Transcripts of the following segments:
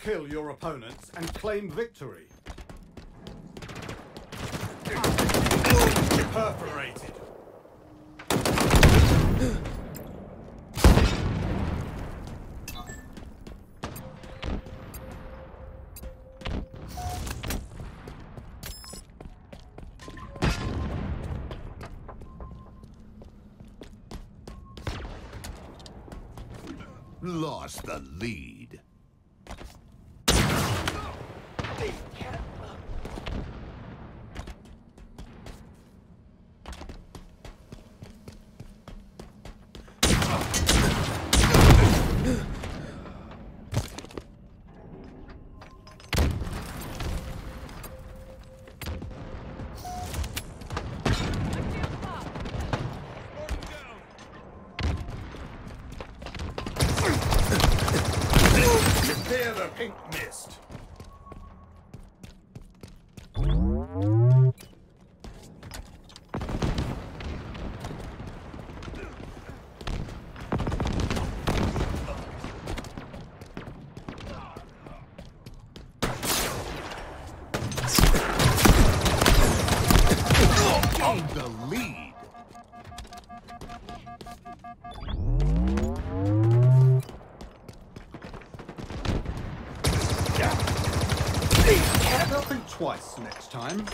Outkill your opponents and claim victory. Perforated. Lost the lead. Twice next time.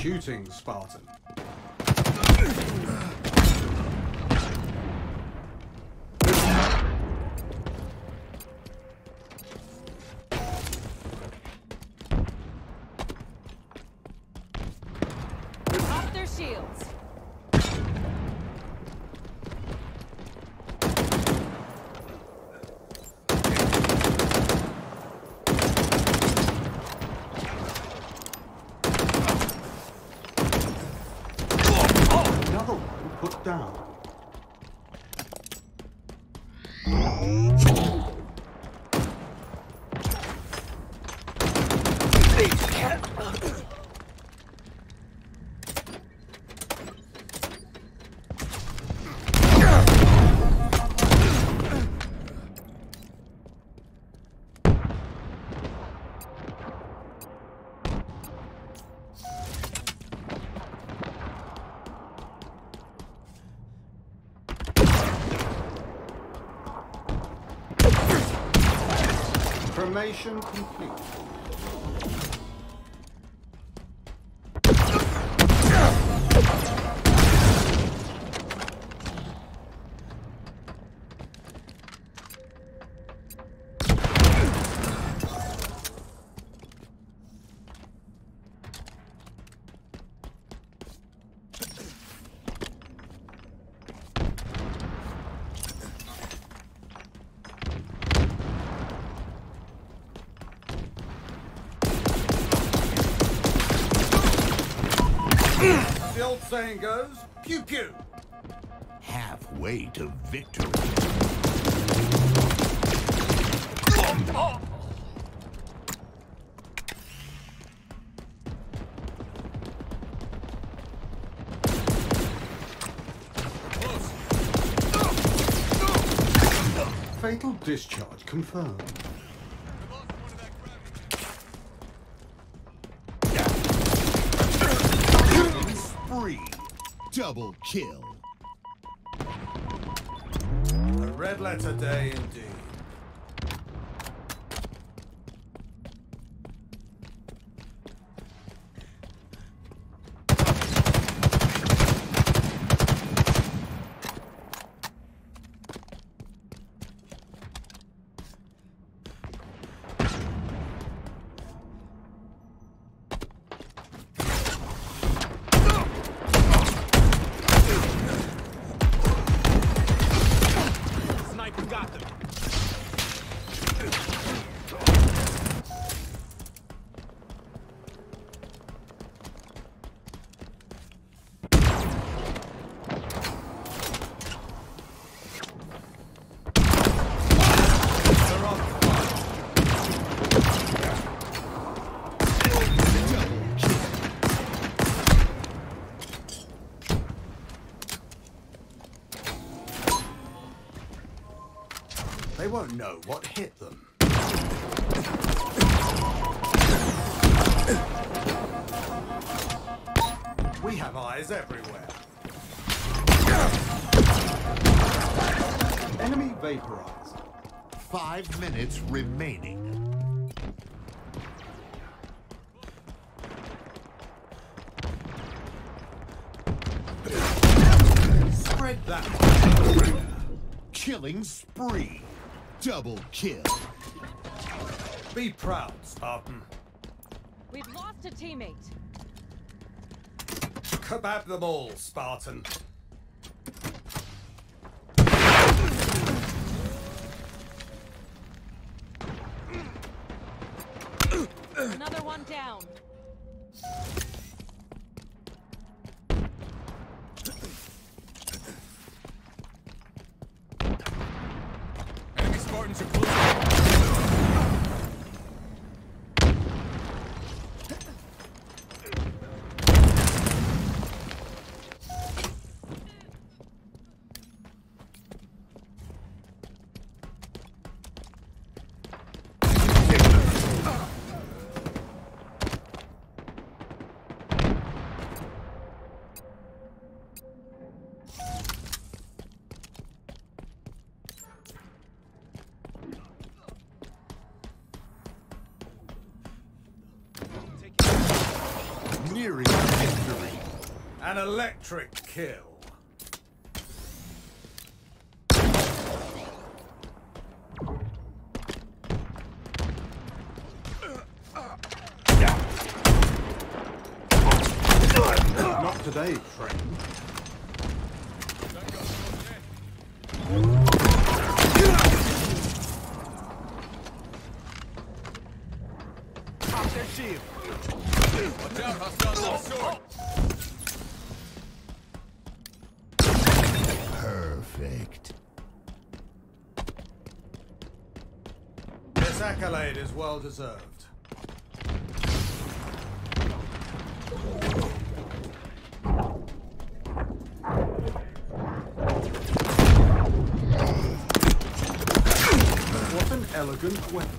Shooting, Spartan. Another one put down. Transformation complete. Old saying goes, pew pew. Halfway to victory. Fatal discharge confirmed. Double kill. A red letter day indeed. Won't know what hit them. We have eyes everywhere. Enemy vaporized. Five minutes remaining. Spread that. Killing spree. Double kill. Be proud, Spartan. We've lost a teammate. Kebab them all, Spartan. Another one down. Spartans are close. Nearing victory. An electric kill. Not today, friend. Is well deserved. What an elegant weapon.